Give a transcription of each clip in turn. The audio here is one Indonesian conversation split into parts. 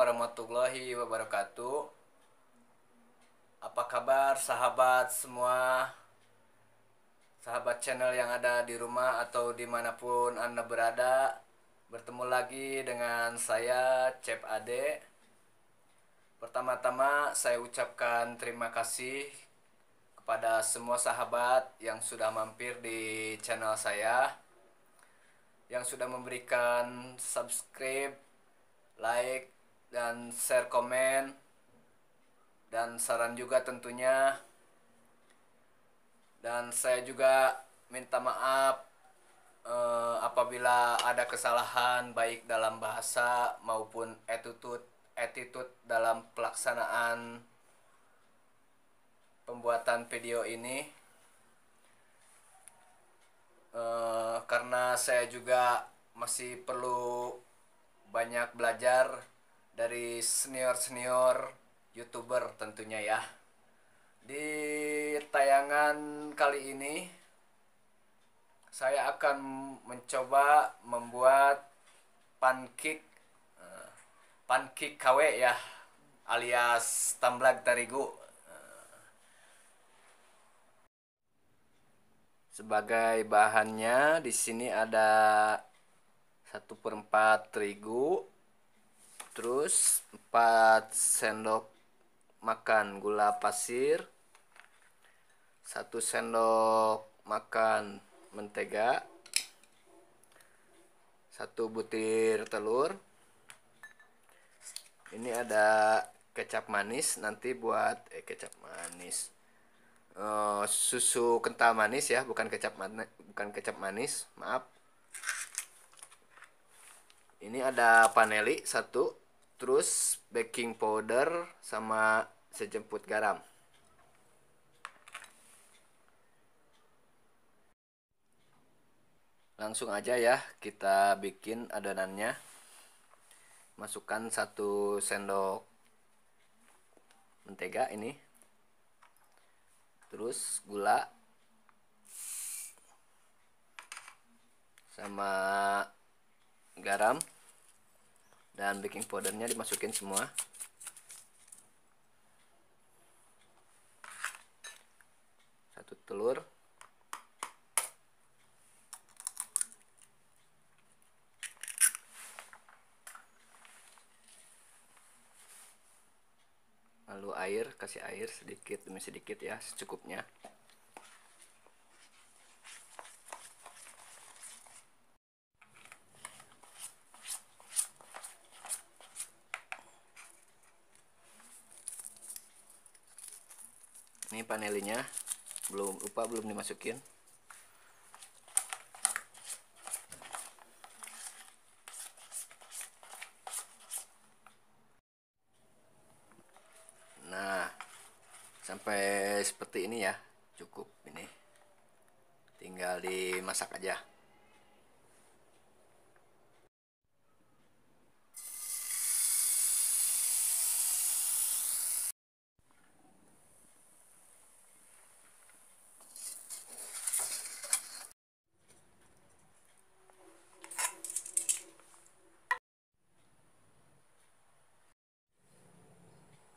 warahmatullahi wabarakatuh. Apa kabar sahabat semua? Sahabat channel yang ada di rumah atau di mana pun anda berada Bertemu lagi dengan saya Cep Ade. Pertama-tama saya ucapkan terima kasih kepada semua sahabat yang sudah mampir di channel saya yang sudah memberikan subscribe, like, dan share komen. Dan saran juga tentunya. Dan saya juga minta maaf eh, apabila ada kesalahan baik dalam bahasa maupun attitude attitude dalam pelaksanaan pembuatan video ini. Eh, karena saya juga masih perlu banyak belajar dari senior-senior youtuber tentunya ya. Di tayangan kali ini saya akan mencoba membuat pancake eh, pancake KW ya alias tamblag terigu sebagai bahannya di sini ada satu perempat terigu terus 4 sendok makan gula pasir. 1 sendok makan mentega. 1 butir telur. Ini ada kecap manis nanti buat eh kecap manis. Uh, susu kental manis ya bukan kecap manis bukan kecap manis maaf. Ini ada paneli satu terus baking powder sama sejemput garam. Langsung aja ya kita bikin adonannya. Masukkan satu sendok mentega ini. Terus gula. Sama garam dan baking powdernya dimasukin semua. Satu telur. Lalu air kasih air sedikit demi sedikit ya secukupnya ini panelinya. Belum lupa belum dimasukin. Nah sampai seperti ini ya. Cukup ini. Tinggal dimasak aja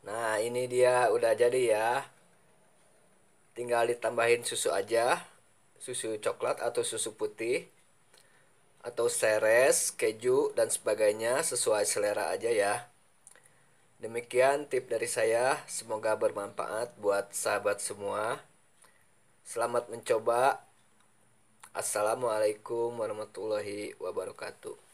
Nah ini dia udah jadi ya. Tinggal ditambahin susu aja. Susu coklat atau susu putih. Atau seres, keju, dan sebagainya Sesuai selera aja ya. Demikian tip dari saya. Semoga bermanfaat buat sahabat semua. Selamat mencoba. Assalamualaikum warahmatullahi wabarakatuh